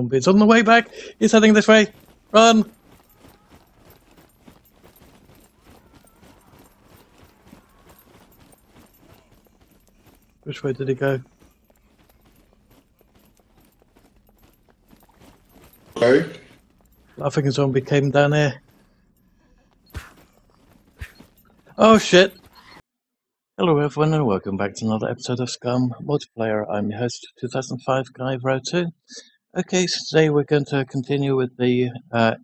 Zombies on the way back. He's heading this way. Run. Which way did he go? Okay. Laughing zombie came down here. Oh shit! Hello everyone and welcome back to another episode of Scum Multiplayer. I'm your host, 2005 Guyver 2. Okay, so today we're going to continue with the uh,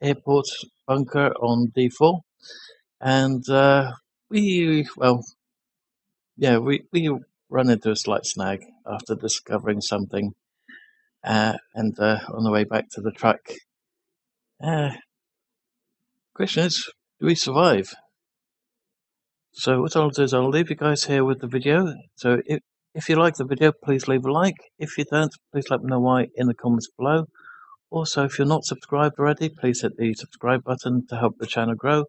airport bunker on D4. And uh, we, well, yeah, we, we run into a slight snag after discovering something. Uh, and uh, on the way back to the truck, uh, question is, do we survive? So what I'll do is I'll leave you guys here with the video. So if, if you like the video, please leave a like. If you don't, please let me know why in the comments below. Also, if you're not subscribed already, please hit the subscribe button to help the channel grow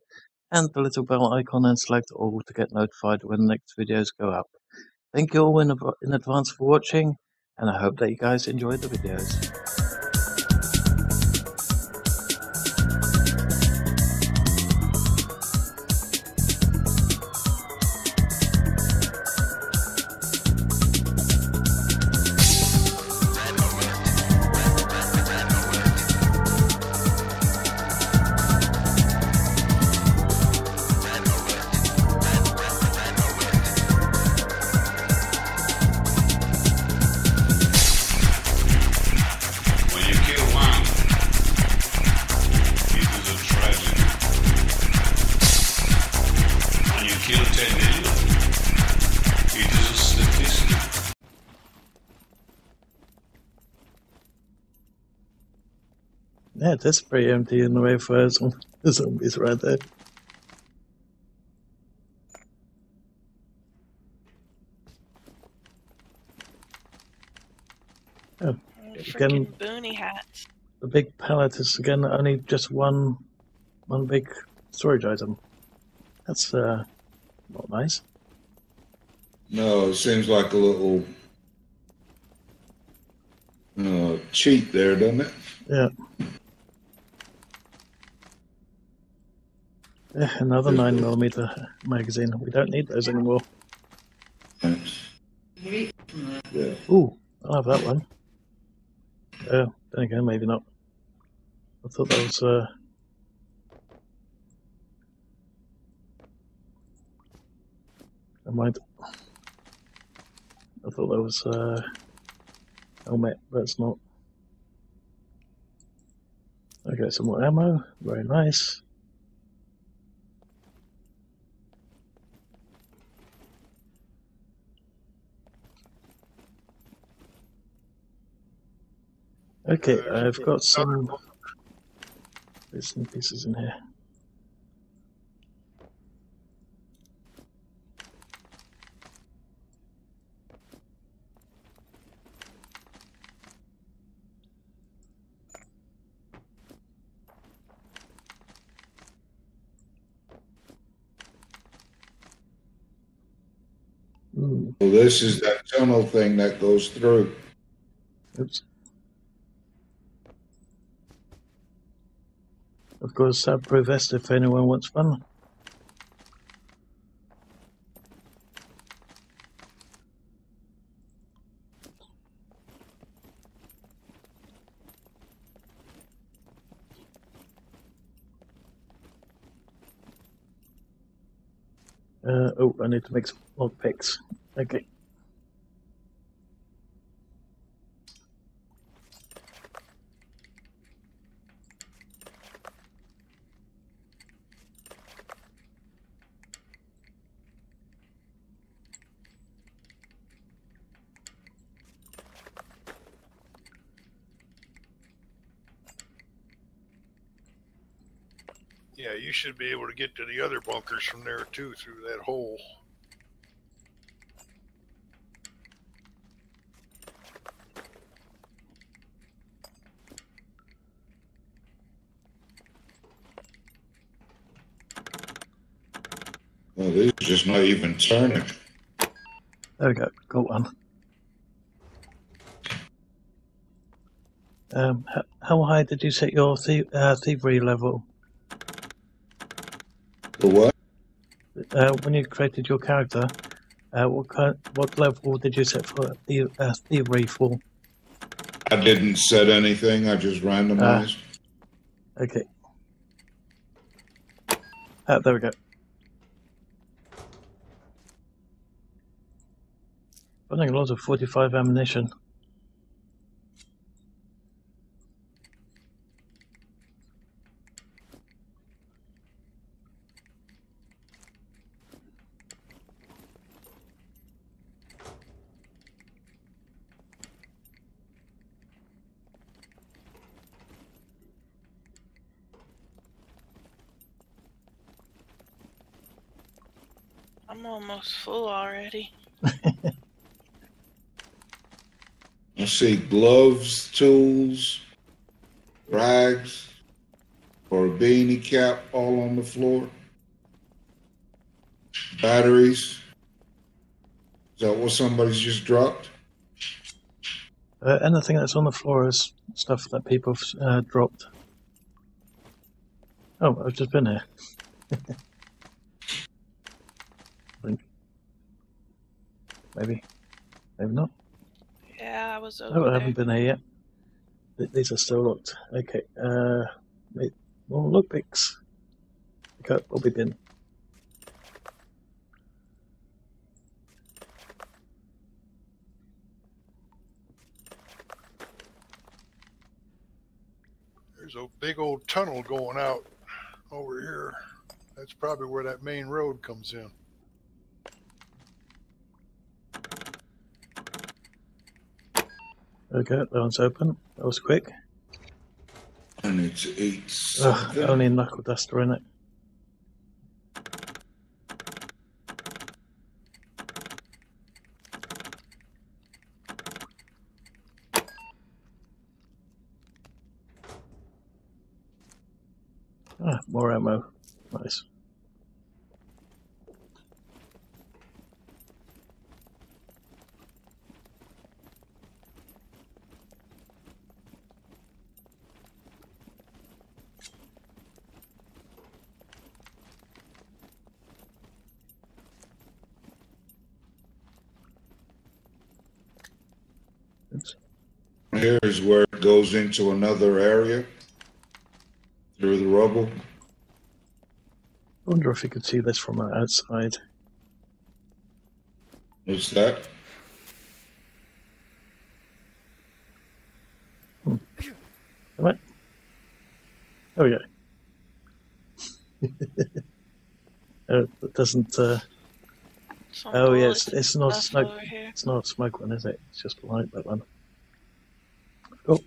and the little bell icon and select all to get notified when the next videos go up. Thank you all in, in advance for watching and I hope that you guys enjoyed the videos. Yeah, that's pretty empty in the way for some zombies right there. Oh, Freaking boonie hats. the big pallet is again only just one, one big storage item. That's uh, not nice. No, it seems like a little uh, cheat there, doesn't it? Yeah. Yeah, another nine millimeter magazine. We don't need those anymore. Yeah. Ooh, I'll have that one. Oh, then again, maybe not. I thought that was uh. Never mind. I thought that was uh helmet, it's not. Okay, some more ammo. Very nice. Okay, I've got some bits and pieces in here. Hmm, Well, this is that tunnel thing that goes through. oops. Of course, soundproof vest if anyone wants one. Uh, oh, I need to make some lock picks. Okay. Yeah, you should be able to get to the other bunkers from there too through that hole. Well, these are just not even turning. There we go. Got one. Um, how high did you set your thie- uh, thievery level? The what? Uh, when you created your character, uh, what kind, what level did you set for the uh, thievery for? I didn't set anything. I just randomized. Okay. Ah, there we go. I think lots of 45 ammunition. I'm almost full already. I see gloves, tools, rags, or a beanie cap all on the floor. Batteries. Is that what somebody's just dropped? Uh, anything that's on the floor is stuff that people have uh, dropped. Oh, I've just been here. I think. Maybe. Maybe not. Yeah, I was over No, I haven't been here yet. Th- These are still locked. Okay. Uh, wait. More lockpicks. Okay, Bobby bin. There's a big old tunnel going out over here. That's probably where that main road comes in. Okay, that one's open. That was quick. And it's eight Ugh, only knuckle duster in it. Ah, more ammo. Nice. Oops. Here's where it goes into another area through the rubble. I wonder if you could see this from outside. What's that? What? Oh yeah. oh, it doesn't. Uh, oh yeah, it's, it's not a smoke. It's not a smoke one, is it? It's just light that one. Oh.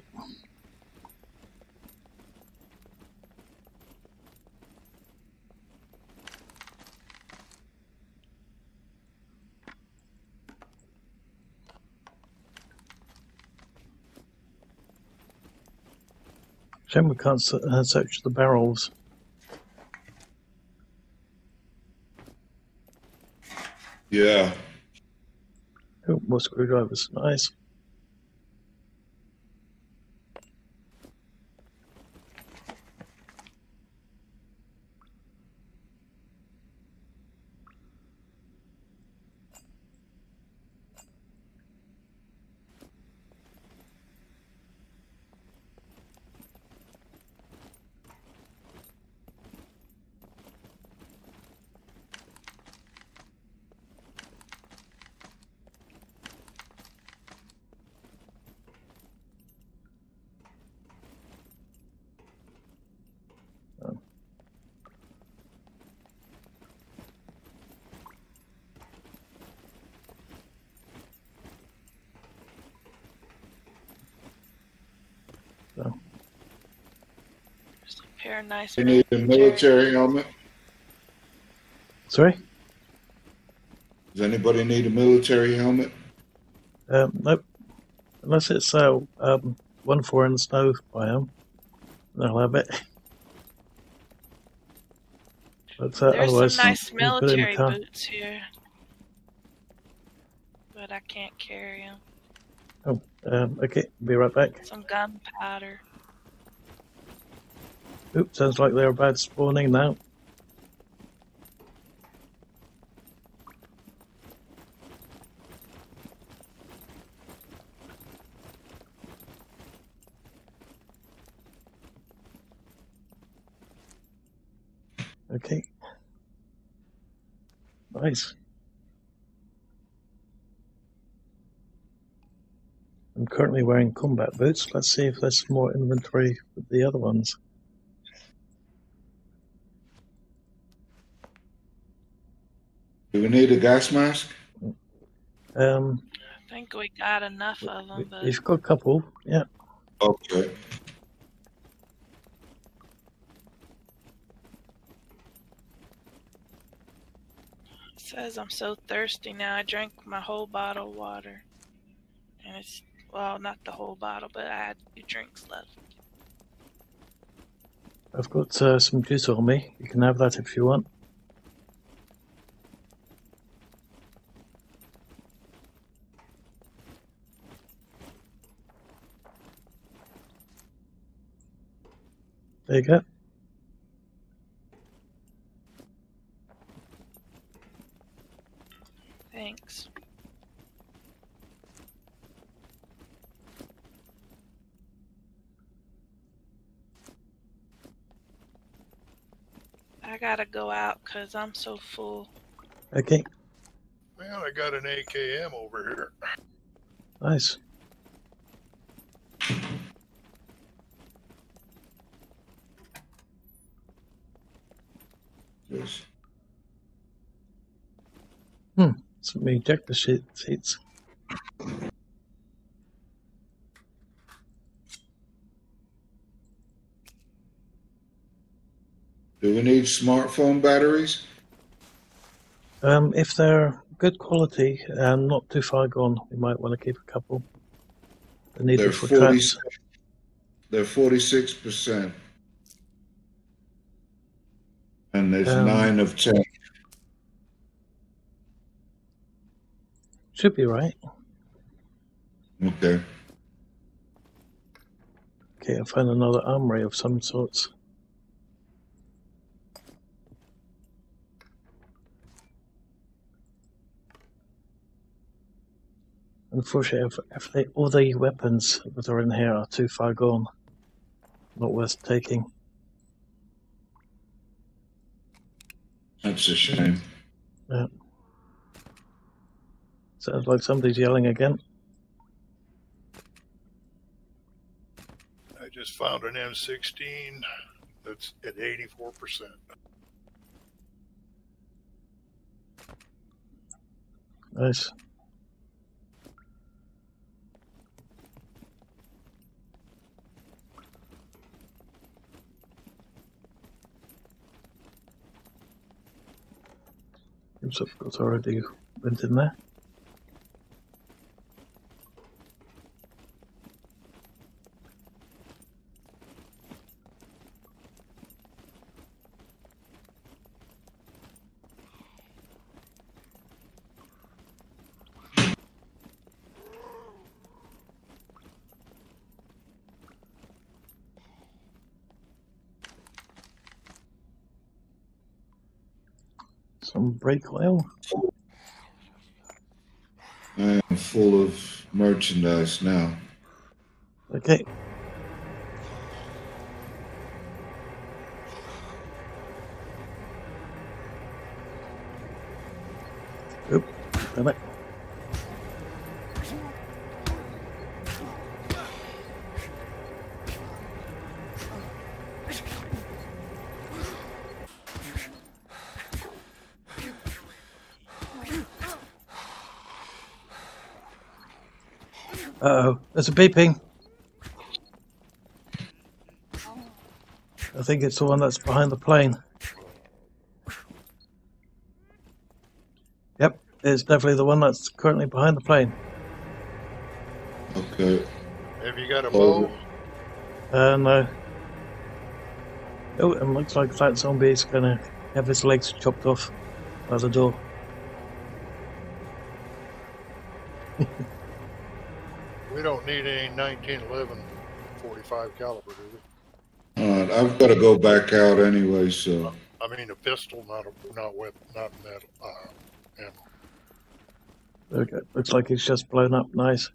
Shame we can't uh, search the barrels. Yeah. Oh, more screwdrivers. Nice. Just a pair of nice. You need a military helmet? Sorry? Does anybody need a military helmet? Um, nope. Unless it's uh, um, one four in the snow biome, they'll have it. But uh, There's otherwise, some nice you put it in the military boots here, but I can't carry them. Oh, um, okay, be right back. Some gunpowder. Oop, sounds like they're about spawning now. Okay. Nice. I'm currently wearing combat boots. Let's see if there's more inventory with the other ones. Do we need a gas mask? Um, I think we got enough of them, but you've got a couple, yeah. Okay. it says I'm so thirsty now. I drank my whole bottle of water, and it's well, not the whole bottle, but I had two drinks left. I've got uh, some juice on me. You can have that if you want. There you go. Thanks. I gotta go out because I'm so full. Okay, Well, I got an AKM over here. nice. Yes. So me eject the sheet seats. Do we need smartphone batteries? Um, if they're good quality and not too far gone, we might want to keep a couple. They're They're for 40, they're 46%. And there's Um, 9 of 10. Should be right. Okay. Okay, I found another armory of some sorts. Unfortunately, if, if they, all the weapons that are in here are too far gone, not worth taking. That's a shame. Yeah. Sounds like somebody's yelling again. I just found an M16 that's at 84%. Nice. I've got already went in there. Some brake oil. I am full of merchandise now. Okay. Oop, damn it. There's a beeping. I think it's the one that's behind the plane. Yep, it's definitely the one that's currently behind the plane. Okay. Have you got a Oh. bow? Uh, no. Oh, it looks like that zombie is gonna have his legs chopped off by the door. We don't need any 1911 45 caliber, do we? All right, I've got to go back out anyway, so I mean, a pistol, not a not weapon, not metal uh, ammo. Okay, looks like it's just blown up nice.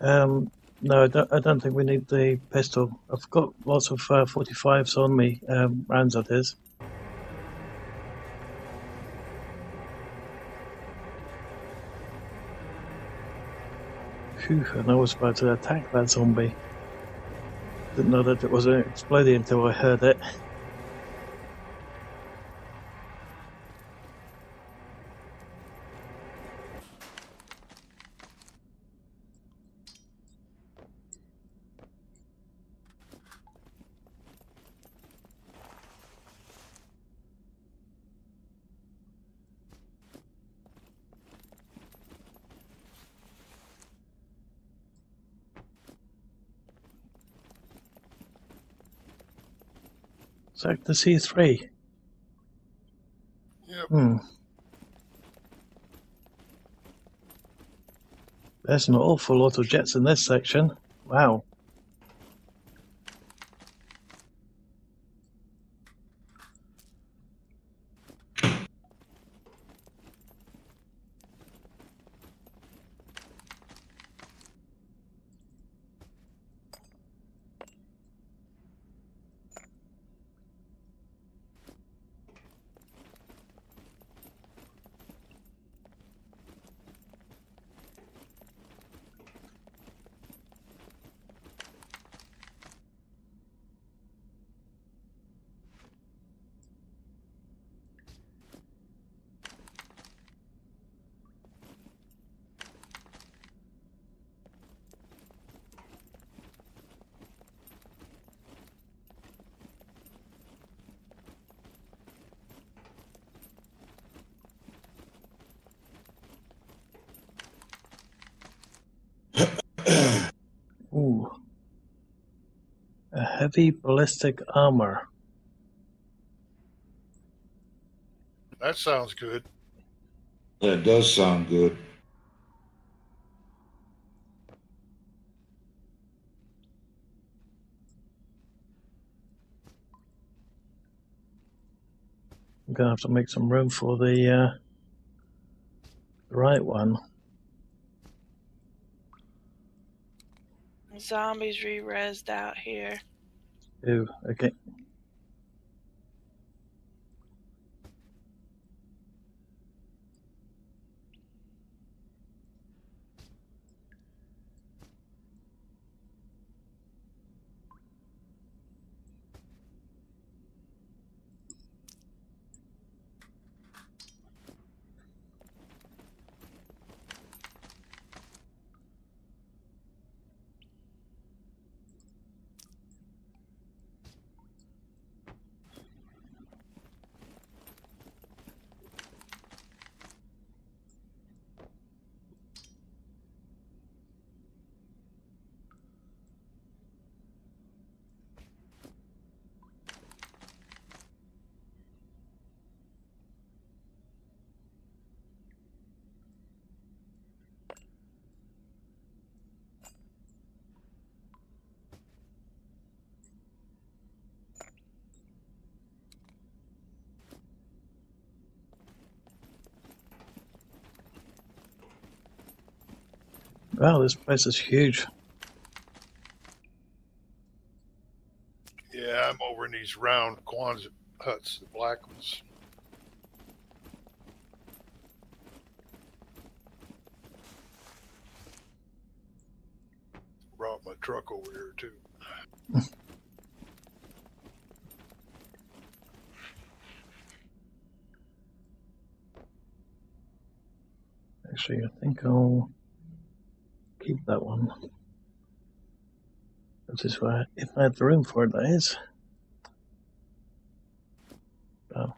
Um, no, I don't, I don't think we need the pistol. I've got lots of uh, 45s on me, um, rounds that is. Phew, and I was about to attack that zombie. Didn't know that it was exploding until I heard it. Sector C3. Yep. Hmm. There's an awful lot of jets in this section. Wow. Ooh. A heavy ballistic armor. That sounds good. that does sound good. I'm gonna have to make some room for the uh, the right one. Zombies re-resed out here. Okay. Wow, this place is huge. Yeah, I'm over in these round Quonset huts, the black ones. Brought my truck over here too. Actually, I think I'll that one. Which is why, if I have the room for it, that is. Oh,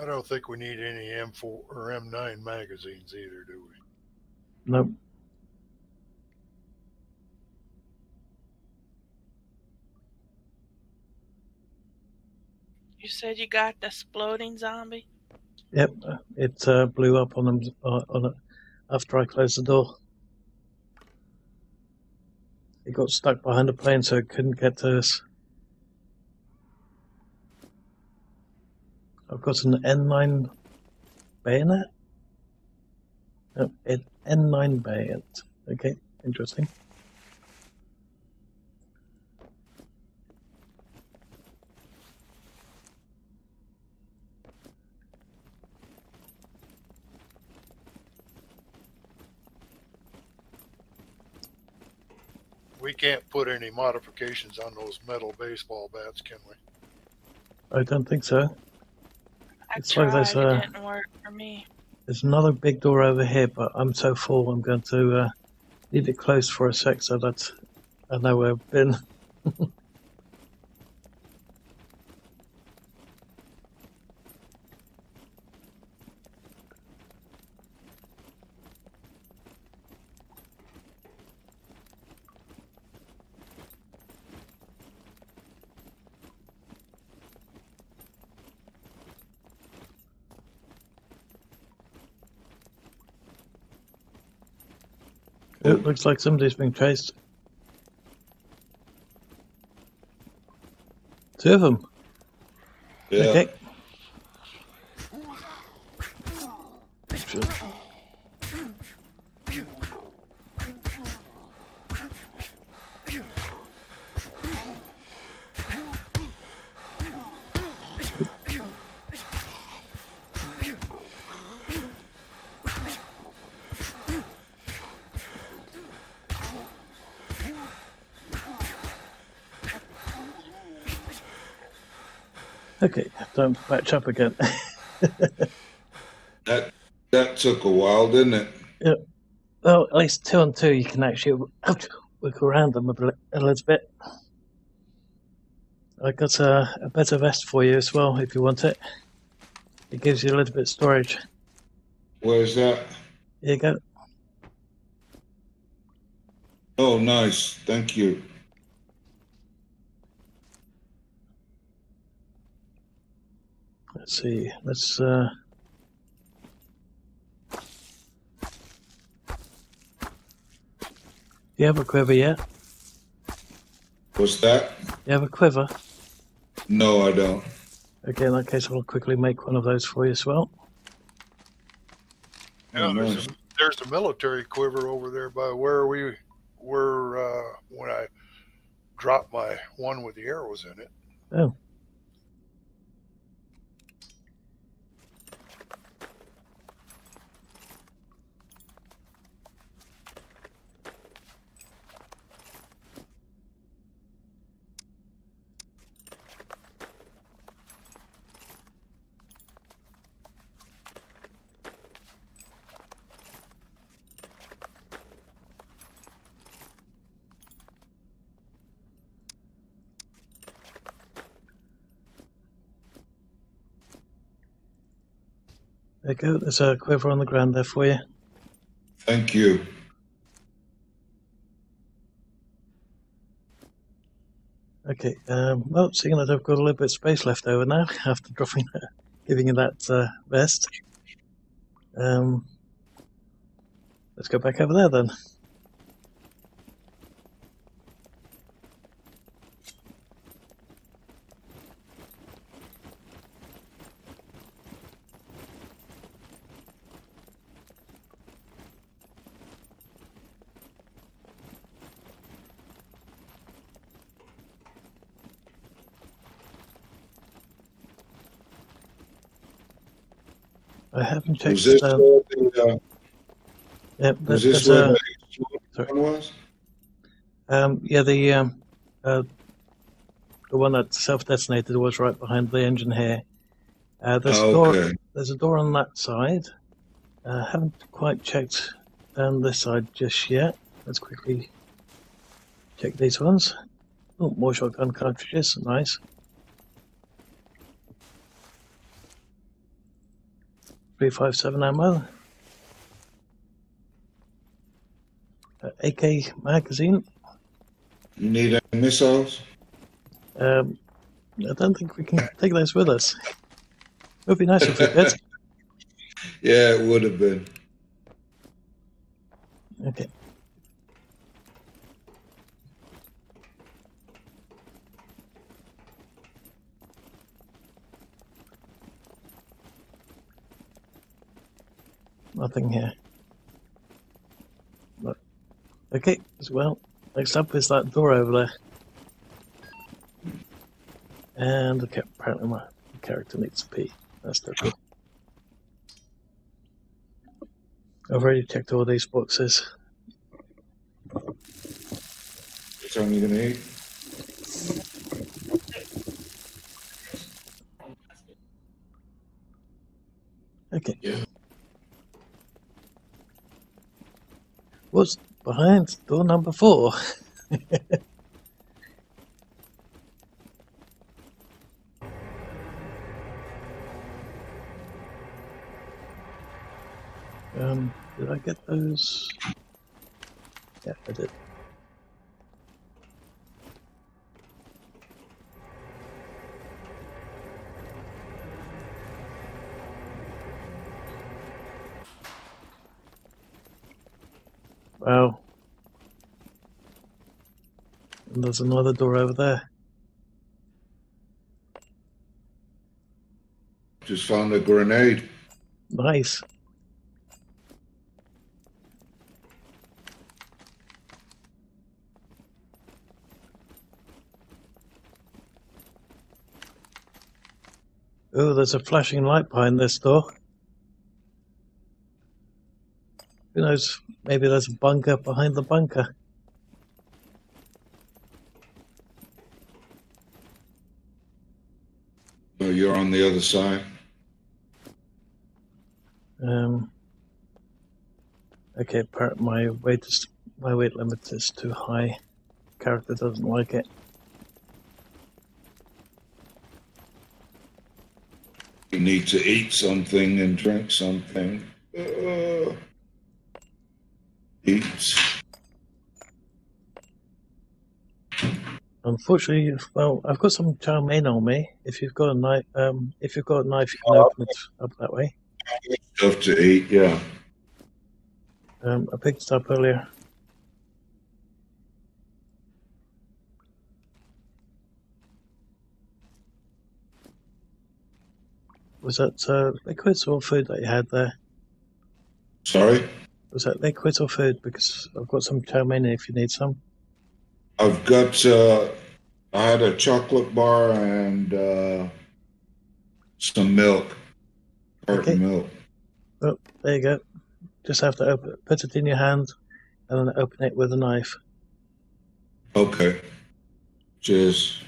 I don't think we need any M4 or M9 magazines either, do we? nope. You said you got the exploding zombie? Yep, it uh, blew up on them uh, on after I closed the door. It got stuck behind a plane, so it couldn't get to us. I've got an N9 bayonet. No, an N9 bayonet. Okay, interesting. We can't put any modifications on those metal baseball bats, can we? I don't think so. I It's like tried. there's a- It didn't work for me. There's another big door over here, but I'm so full I'm going to uh, leave it closed for a sec so that I know where I've been. looks like somebody's being chased. Two of them. Yeah. Okay. Okay, don't match up again. That that took a while, didn't it? well, at least two on two, you can actually work around them a little bit. I got a, a better vest for you as well, if you want it. It gives you a little bit of storage. Where's that? Here you go. Oh, nice. Thank you. Let's see. Let's. Uh... You have a quiver yet? What's that? You have a quiver? No, I don't. Okay, in that case, I'll quickly make one of those for you as well. Yeah, Oh, there's, a, there's a military quiver over there by where we were uh, when I dropped my one with the arrows in it. Oh. There you go. There's a quiver on the ground there for you. Thank you. Okay. Um, well, seeing that I've got a little bit of space left over now after dropping, that, giving you that uh, vest, um, let's go back over there then. I haven't checked. Was this um, the, uh, yeah, this where the sorry. one was? Um, yeah, the um, uh, the one that self-detonated was right behind the engine here. Uh, there's a door. Okay. There's a door on that side. Uh, haven't quite checked down this side just yet. Let's quickly check these ones. Oh, more shotgun cartridges. Nice. Three five seven ammo. Uh, AK magazine. You need any missiles? Um, I don't think we can take those with us. It would be nice if we could. Yeah, it would have been. Okay. Nothing here. But, okay, as well. Next up is that door over there. And okay, apparently my character needs to pee. That's good. I've already checked all these boxes. What time you gonna eat? Okay. Yeah. What's behind door number four? um, did I get those? Yeah, I did. Wow. And there's another door over there. Just found a grenade. Nice. Oh, there's a flashing light behind this door. Who knows? Maybe there's a bunker behind the bunker. Oh, you're on the other side. Um, okay, part my weight is my weight limit is too high. Character doesn't like it. You need to eat something and drink something. Uh, eat. Unfortunately, well, I've got some chow mein on me. If you've got a knife, um, if you've got a knife, you can open it up that way. Stuff to eat, yeah. Um, I picked it up earlier. Was that uh, liquids or food that you had there? Sorry? Was that liquids or food? Because I've got some chow mein if you need some. I've got, uh, I had a chocolate bar and, uh, some milk. Carton Okay. milk. Oh, there you go. Just have to open it, put it in your hand, and then open it with a knife. Okay. Cheers.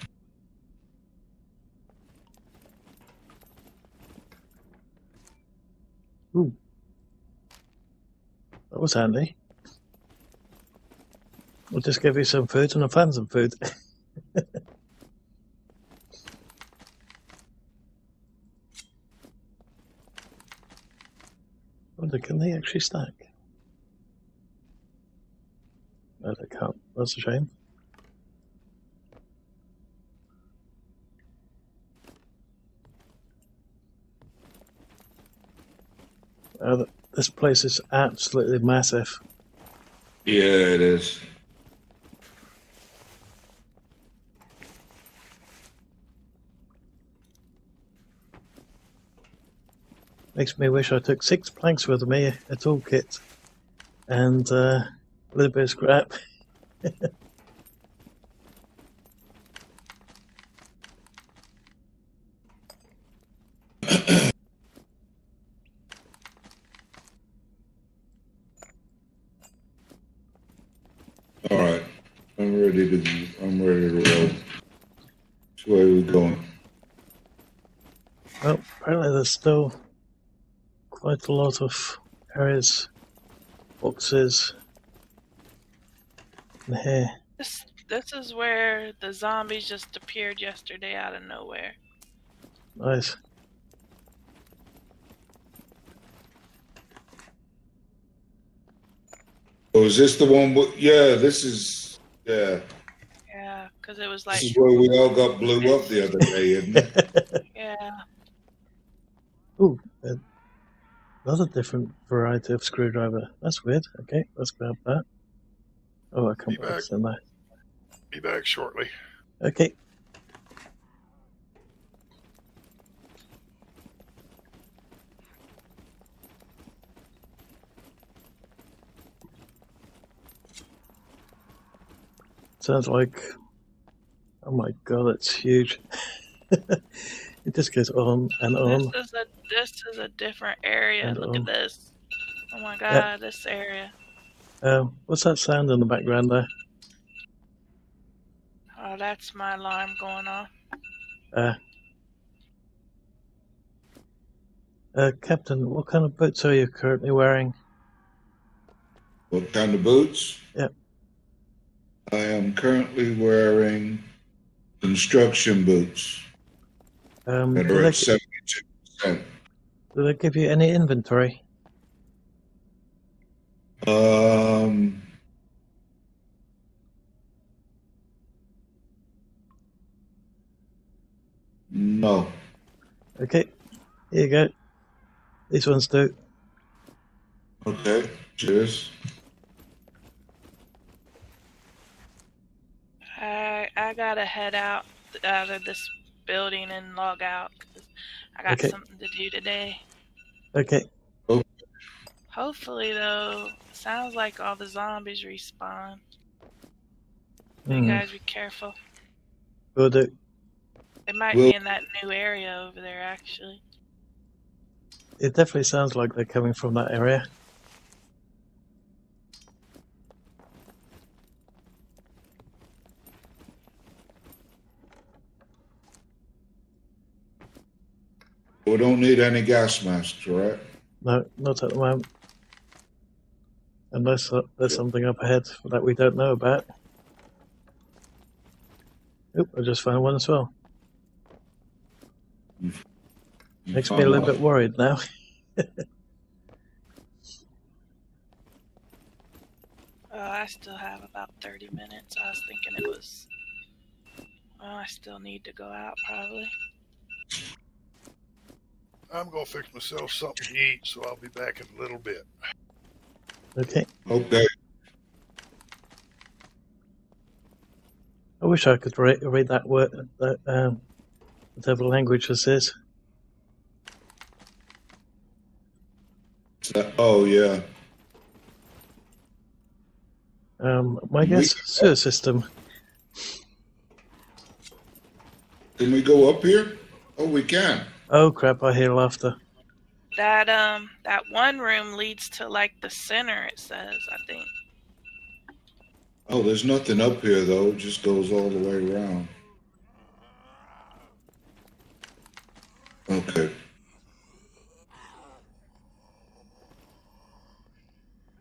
Ooh. That was handy. We'll just give you some food and I found some food. wonder, can they actually stack? No, they can't. That's a shame. Uh, this place is absolutely massive. Yeah, it is. Makes me wish I took six planks with me, a toolkit, and uh, a little bit of scrap. All right. I'm ready to, I'm ready to roll. Which way are we going? Well, apparently there's still quite a lot of areas, boxes in here. This this is where the zombies just appeared yesterday out of nowhere. Nice. Oh, is this the one? With, yeah, this is, yeah. Yeah, because it was like This is where we all got blew up the other day, isn't it? yeah. Ooh, Another different variety of screwdriver. That's weird. Okay, let's grab that. Oh, I can't Be put back. this in there. Be back shortly. Okay. Sounds like, oh my god, it's huge. it just goes on and on. This is a this is a different area. Look at this. Oh my god, yeah. this area. Um, what's that sound in the background there? Oh, that's my alarm going off. Uh, uh, Captain, what kind of boots are you currently wearing? What kind of boots? Yep. I am currently wearing construction boots um, that are at 72%. Did it give you any inventory? Um. No. Okay. Here you go. These ones do. Okay. Cheers. I I gotta head out uh, out of this building and log out. I got okay. something to do today. Okay, Hopefully, though, sounds like all the zombies respawn. You mm, guys be careful. will do. It might Well- be in that new area over there, actually. It definitely sounds like they're coming from that area. We don't need any gas masks, right? No, not at the moment. Unless uh, there's something up ahead that we don't know about. Oop, I just found one as well. Makes me a little bit worried now. Oh, I still have about 30 minutes. I was thinking it was. Well, I still need to go out, probably. I'm gonna fix myself something to eat, so I'll be back in a little bit. Okay, Okay. I wish I could re- read that word, that um, whatever language this is. So- oh yeah. Um, my We- guess, sewer system. Can we go up here? Oh, we can. Oh crap! I hear laughter. That um, that one room leads to like the center. It says, I think. Oh, there's nothing up here though. It just goes all the way around. Okay.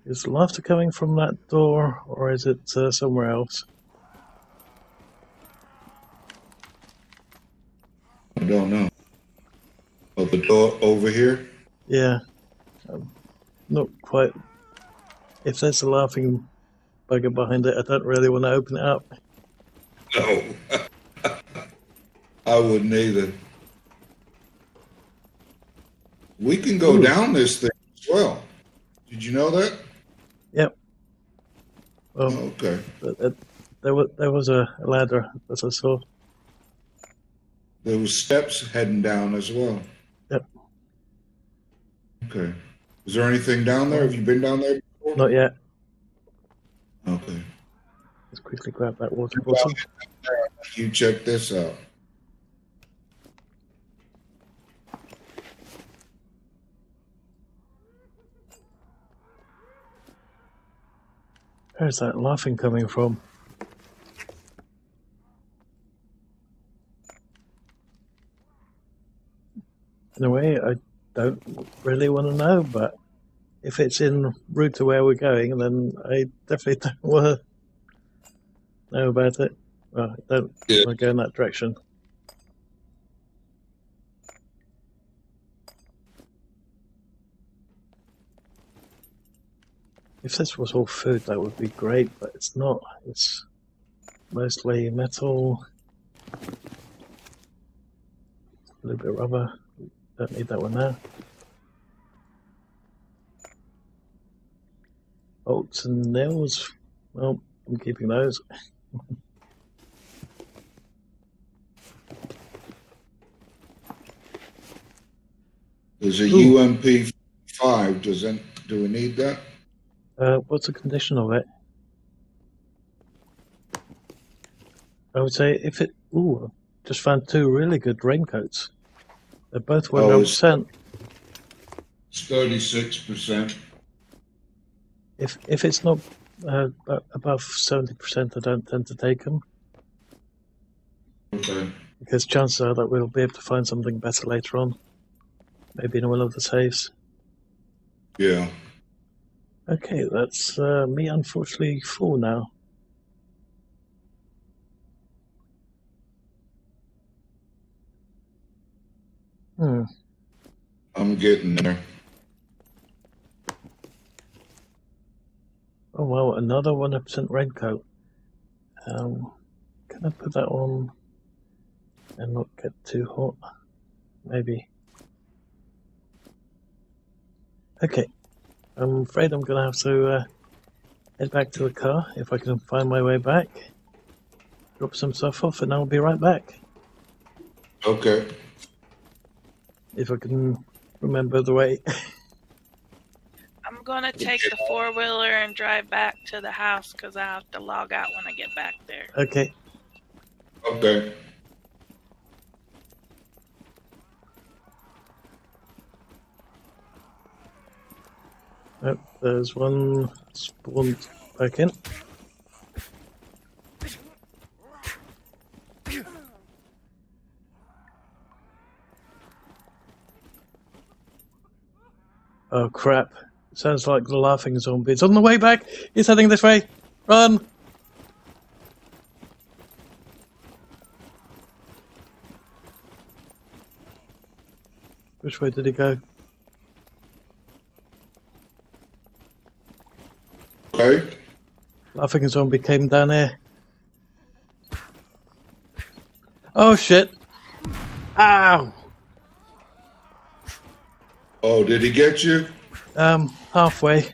Is laughter coming from that door, or is it uh, somewhere else? I don't know. The door over here? Yeah, um, not quite. If there's a laughing bugger behind it, I don't really want to open it up. No. I wouldn't either. We can go Ooh. down this thing as well. Did you know that? Well, Oh, okay. uh, there was there was a ladder as I saw. There was steps heading down as well. Okay. Is there anything down there? Have you been down there before? Not yet. Okay. Let's quickly grab that water bottle. You check this out. Where's that laughing coming from? In a way, I don't really want to know, but if it's in route to where we're going, then I definitely don't want to know about it. Well, I don't Yeah. want to go in that direction. If this was all food, that would be great, but it's not. It's mostly metal, a little bit of rubber. Don't need that one now. Bolts and nails. Well, I'm keeping those. There's a Ooh. UMP five. Does that, do we need that? Uh, what's the condition of it? I would say if it. Ooh, just found two really good raincoats. They're both Oh, it's- percent. It's thirty-six percent. If if it's not uh, above seventy percent, I don't tend to take them Okay. because chances are that we'll be able to find something better later on. Maybe in one of the saves. Yeah. Okay, that's uh, me. Unfortunately, full now. Hmm. I'm getting there. Oh well, another one hundred percent raincoat. Um, can I put that on and not get too hot? Maybe. Okay, I'm afraid I'm gonna have to uh, head back to the car if I can find my way back. Drop some stuff off, and I'll be right back Okay. If I can remember the way. I'm gonna take the four wheeler and drive back to the house because I have to log out when I get back there. okay. Okay. Yep, there's one spawned back in. Oh crap. Sounds like the laughing zombie. It's on the way back! He's heading this way! Run! Which way did he go? Okay. Laughing zombie came down here. Oh shit! Ow! Oh, did he get you? Um, halfway.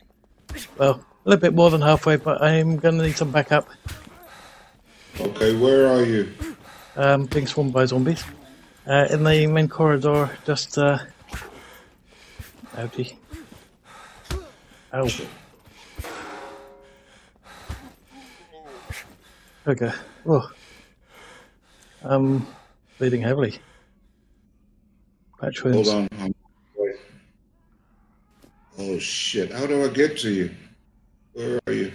Well, a little bit more than halfway, but I'm gonna need some backup. Okay, where are you? Um, being swarmed by zombies. Uh, in the main corridor, just, uh. Ouchie. Ow. Okay. Oh. I'm bleeding heavily. Patch Hold wounds. on. Oh shit! How do I get to you? Where are you?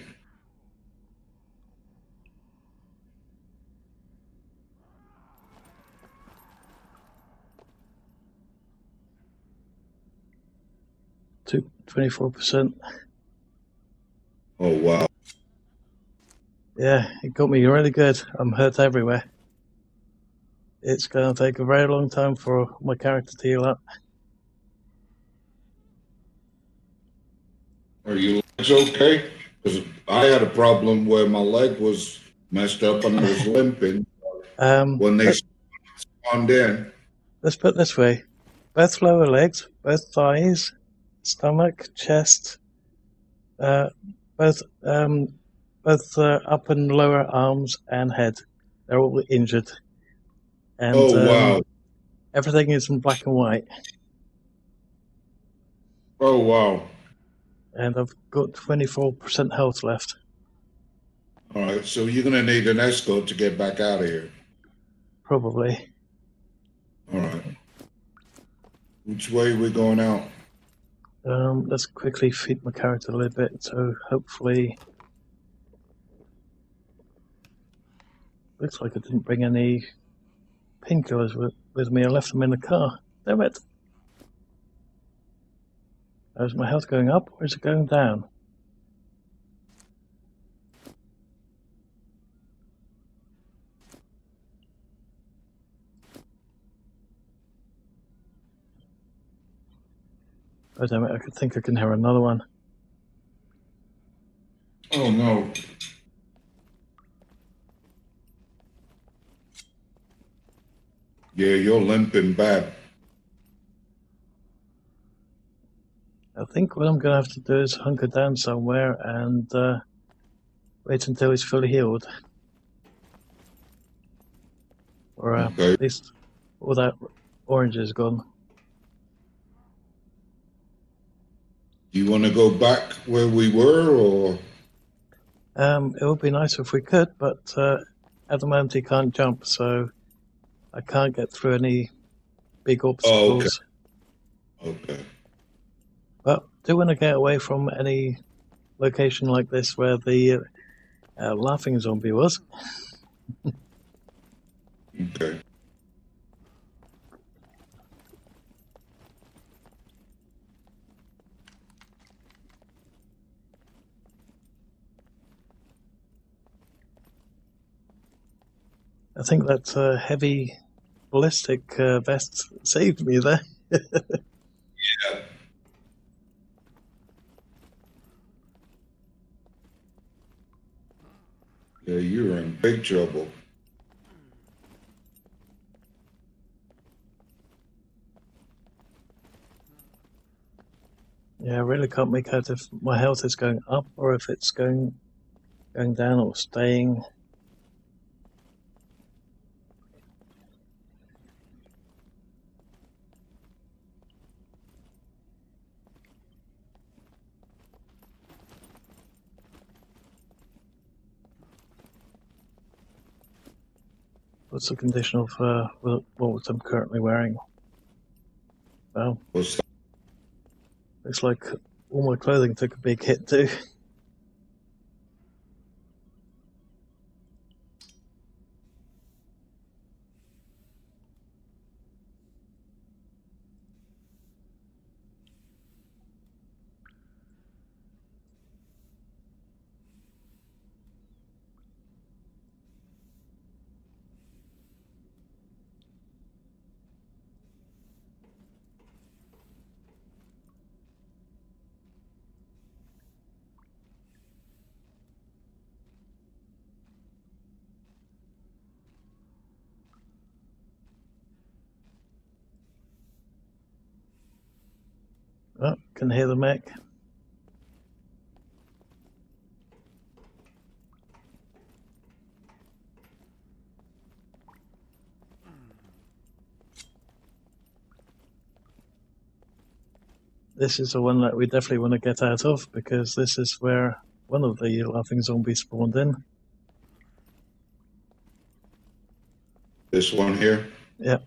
Two, 24%. Oh wow. Yeah, it got me really good. I'm hurt everywhere. It's going to take a very long time for my character to heal up. Are your legs okay? Because I had a problem where my leg was messed up and I was limping Um, when they spawned in. let's put it this way both lower legs, both thighs, stomach, chest, uh, both um, both uh, up and lower arms and head. They're all injured. And Oh um, wow. everything is in black and white. Oh wow. And I've got 24% health left. All right, so you're gonna need an escort to get back out of here. Probably. All right. Which way are we going out? Um, let's quickly feed my character a little bit, so hopefully. Looks like I didn't bring any painkillers with, with me. I left them in the car. Damn it. Is my health going up or is it going down? Oh damn it, I could think I can hear another one. Oh no. Yeah, you're limping bad. I think what I'm going to have to do is hunker down somewhere and uh, wait until he's fully healed. Or uh, Okay. at least all that orange is gone. Do you want to go back where we were, or Um, it would be nice if we could, but uh, at the moment he can't jump, so I can't get through any big obstacles. okay? But do want to get away from any location like this where the uh, uh, laughing zombie was. Okay. I think that uh, heavy ballistic uh, vest saved me there. Yeah, Uh, you're in big trouble. Yeah, I really can't make out if my health is going up or if it's going going down or staying. What's the condition of uh, what what I'm currently wearing? Well, looks like all my clothing took a big hit too. Can hear the mech. This is the one that we definitely want to get out of because this is where one of the laughing zombies spawned in. This one here? Yep.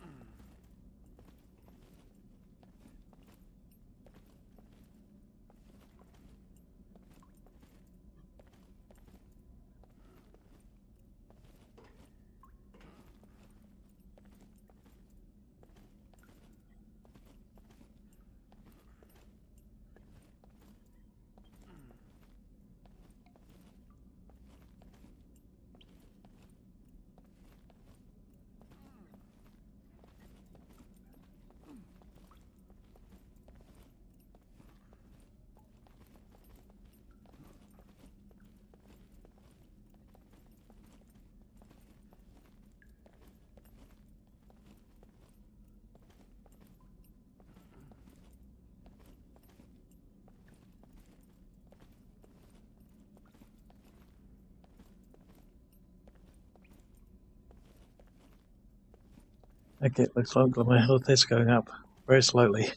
Okay, looks like my health is going up very slowly.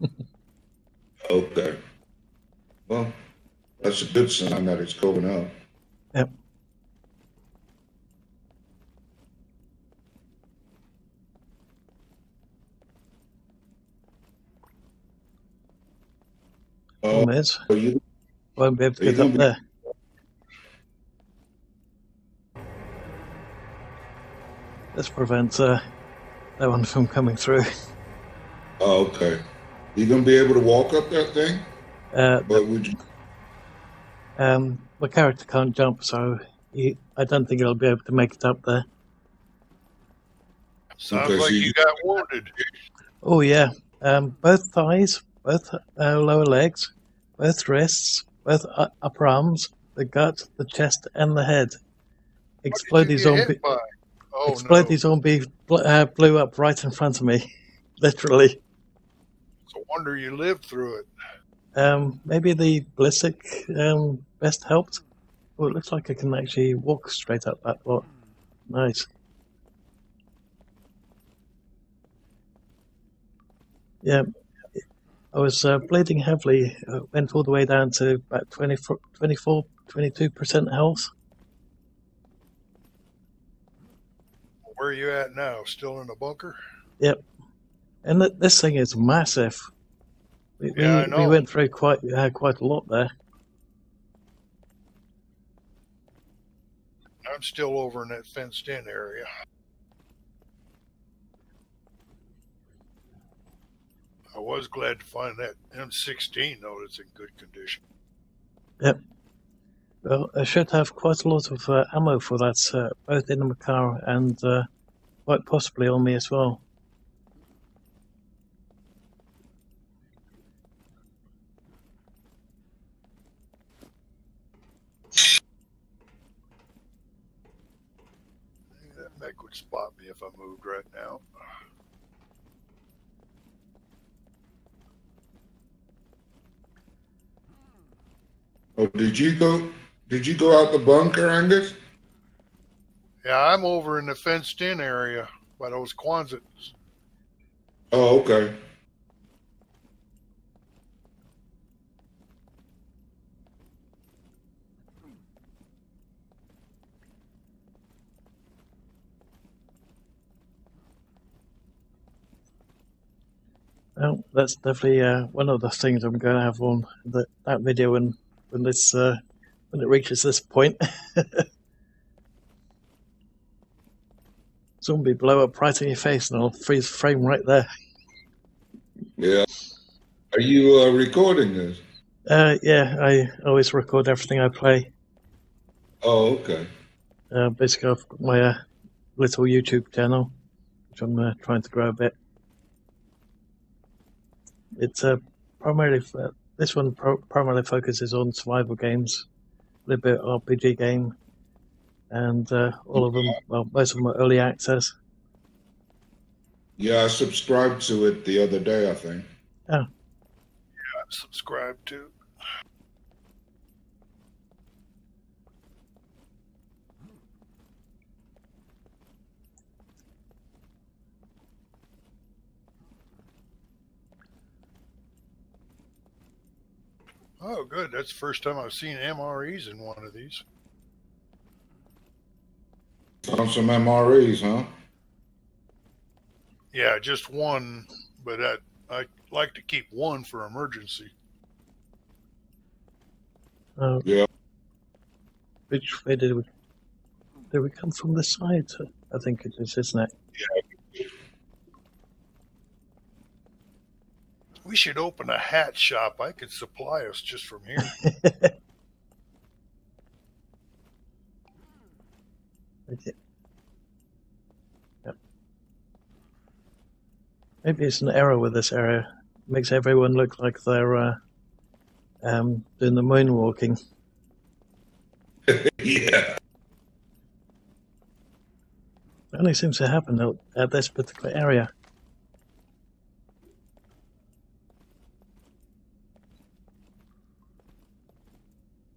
Okay. Well, that's a good sign that it's going up. Yep. Oh, is, are you, won't be able to get up be- there. This prevents uh, that one from coming through. oh, okay. You gonna be able to walk up that thing? Uh, But would you, um, my character can't jump, so he, I don't think he'll be able to make it up there. Sounds Okay, so like you- you got wounded. Oh yeah, um, both thighs, both uh, lower legs, both wrists, both u- upper arms, the gut, the chest, and the head. What Explodey did zombie, hit by? Oh explodey no! zombie bl- uh, blew up right in front of me, literally. It's a wonder you lived through it. Um, maybe the ballistic um, best helped. Oh, it looks like I can actually walk straight up that lot. Nice. Yeah, I was uh, bleeding heavily. Uh, went all the way down to about 24, 24 22% health. Where are you at now? Still in the bunker? Yep. And th- this thing is massive. We, we- Yeah, I we, went through quite uh, quite a lot there. I'm still over in that fenced in area. I was glad to find that M16 though that's in good condition. Well, I should have quite a lot of uh, ammo for that, uh, both in the car and uh, quite possibly on me as well. That mech would spot me if I moved right now. Oh, did you go? Did you go out the bunker, Angus? Yeah, I'm over in the fenced in area by those Quonsets. Oh, okay. Well, that's definitely uh, one of the things I'm going to have on the, that video when when this uh, when it reaches this point. Zombie blow up right in your face and I'll freeze frame right there. Yeah. Are you uh, recording this? Uh, yeah, I always record everything I play. Oh, okay. Uh, basically, I've got my uh, little YouTube channel, which I'm uh, trying to grow a bit. It's uh, primarily f- this one pro- primarily focuses on survival games, a little bit RPG game, and uh, all of them. Well, most of them are early access. Yeah, I subscribed to it the other day. I think. Yeah, I'm subscribed to. Oh, good. That's the first time I've seen MREs in one of these. Found some MREs, huh? Yeah, just one, but I, I like to keep one for emergency. Uh, Yeah. Which way did we? Did we come from this side? I think it is, isn't it? We should open a hat shop. I could supply us just from here. Okay. Yep. Maybe it's an error with this area. Makes everyone look like they're uh, um, doing the moonwalking. yeah. It only seems to happen at, at this particular area.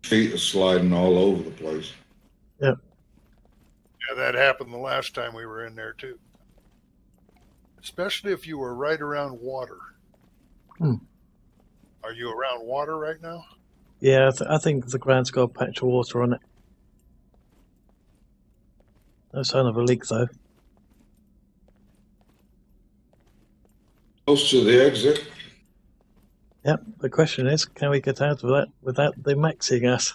Feet are sliding all over the place. yeah, that happened the last time we were in there too. Especially if you were right around water. Hmm. Are you around water right now? Yeah, I, th- I think the ground's got a patch of water on it. No sign of a leak though. Close to the exit. Yep. The question is, can we get out of that without the mech seeing us?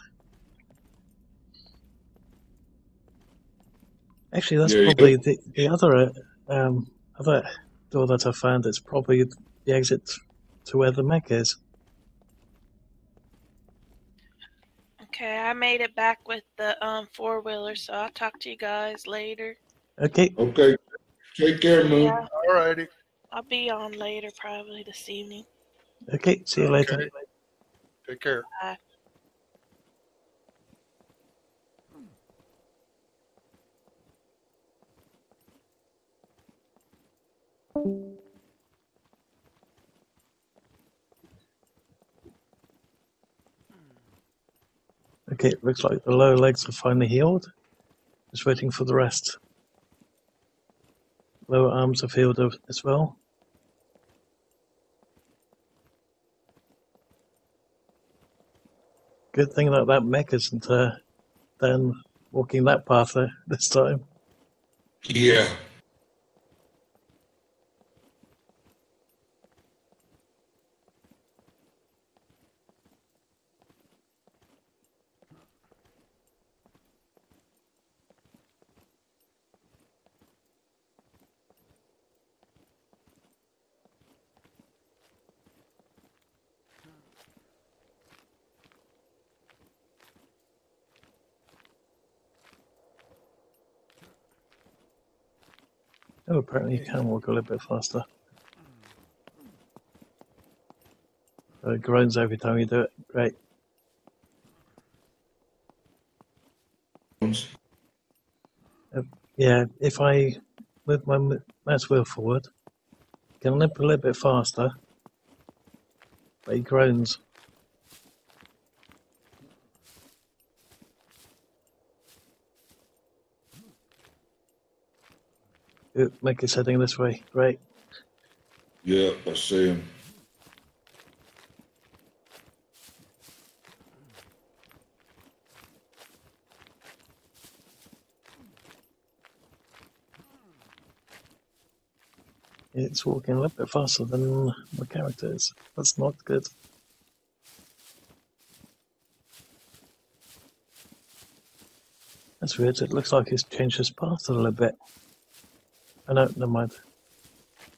Actually, that's Yeah, probably the, the other uh, um, other door that I found. It's probably the exit to where the mech is. Okay, I made it back with the um four wheeler, so I'll talk to you guys later. Okay. Okay. Take care, Moon. Yeah, All righty. I'll be on later, probably this evening. Okay, see you okay. later. Take care. Bye. Okay, it looks like the lower legs are finally healed. Just waiting for the rest. Lower arms have healed as well. Good thing that that mech isn't uh, then walking that path uh, this time. Yeah. Oh, apparently you can walk a little bit faster. So it groans every time you do it. Great. Uh, yeah, if I move my mouse wheel forward, can limp a little bit faster. But he groans. Make his heading this way. right? Yeah, I see him. It's walking a little bit faster than my character is. That's not good. That's weird. It looks like he's changed his path a little bit. Oh no, never mind.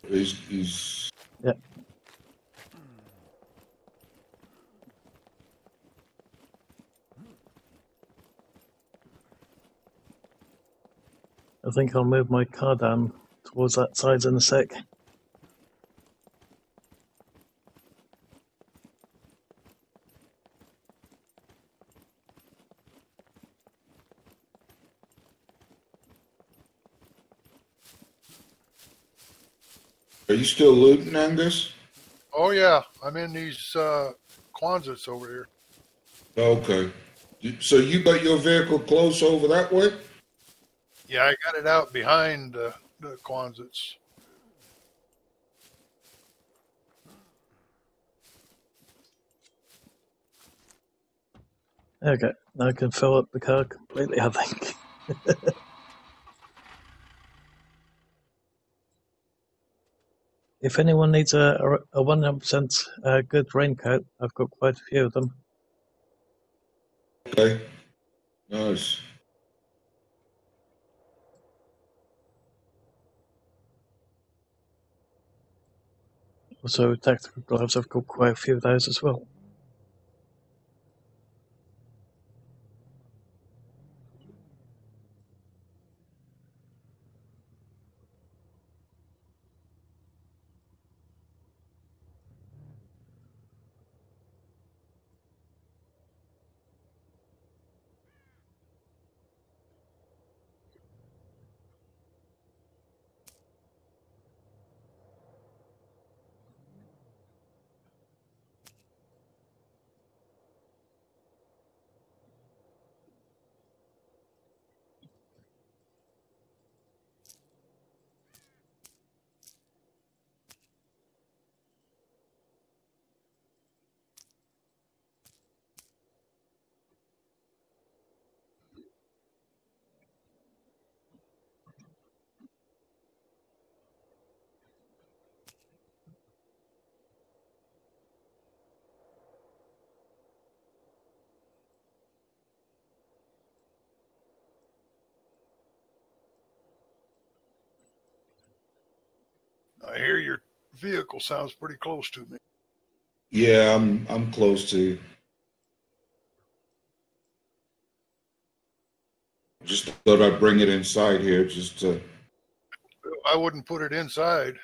He's he's Yep. I think I'll move my car down towards that side in a sec. Still looting, Angus? Oh yeah, I'm in these uh, Quonsets over here. Okay. So you got your vehicle close over that way? Yeah, I got it out behind uh, the Quonsets. Okay, now I can fill up the car completely, I think. if anyone needs a, a 100% uh, good raincoat, I've got quite a few of them. Okay. Nice. Also, tactical gloves, I've got quite a few of those as well. I hear your vehicle sounds pretty close to me. Yeah, I'm I'm close to you. Just thought I'd bring it inside here just to I wouldn't put it inside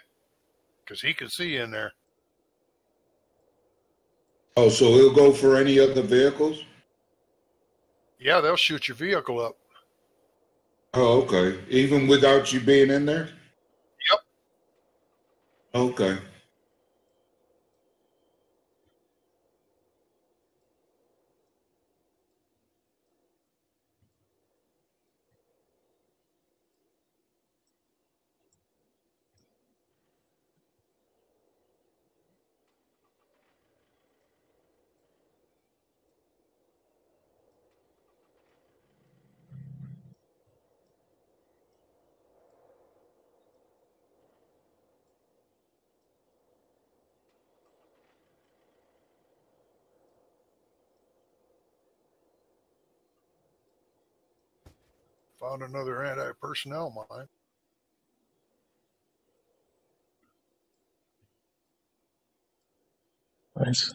because he can see in there. Oh, so he'll go for any other vehicles? Yeah, they'll shoot your vehicle up. Oh, okay. Even without you being in there? Yep. Okay. Found another anti-personnel mine. Nice.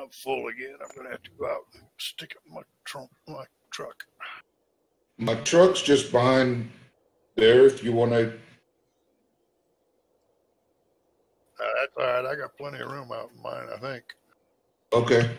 I'm full again. I'm gonna have to go out and stick it in my trunk, my truck. My truck's just behind there if you want to. Uh, that's all right. I got plenty of room out in mine. I think. Okay.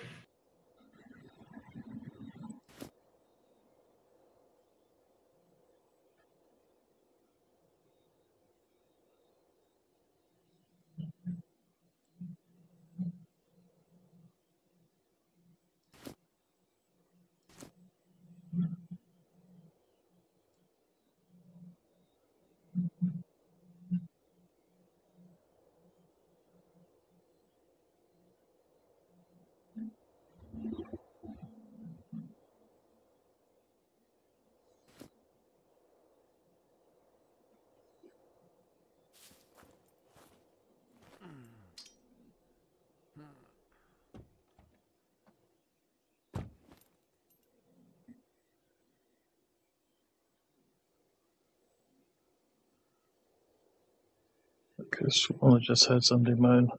Because I just heard somebody moan.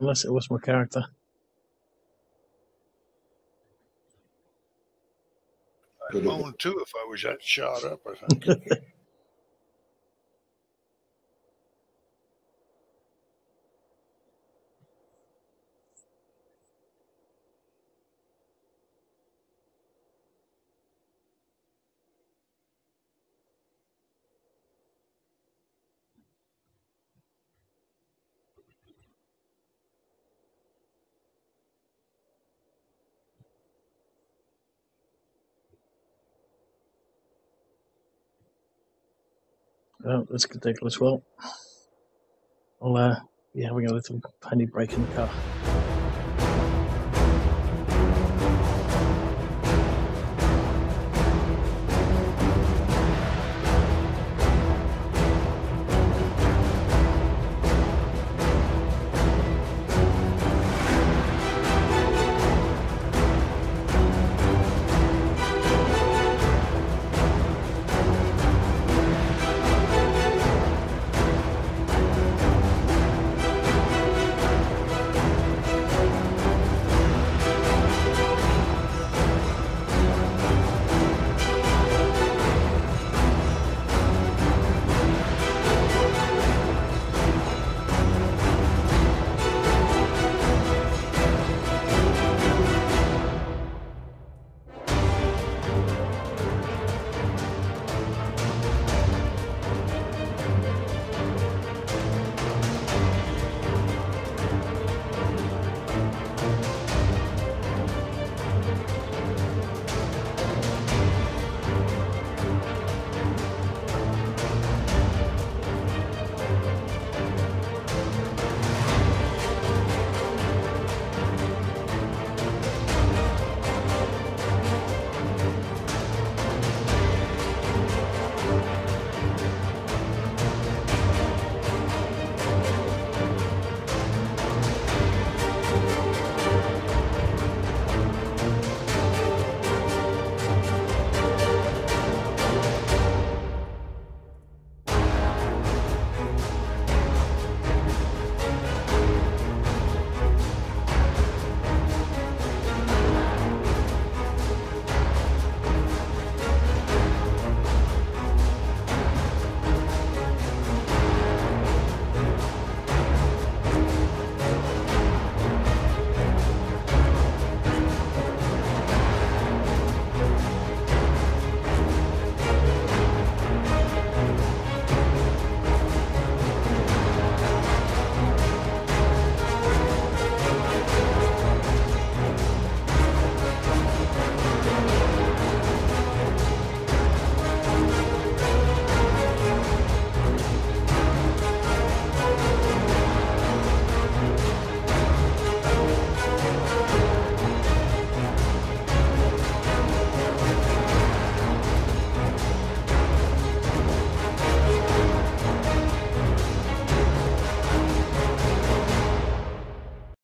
Unless it was my character. I'd Could've- moan too if I was that shot up. I think. Oh, that's ridiculous. Well, I'll uh, be having a little tiny break in the car.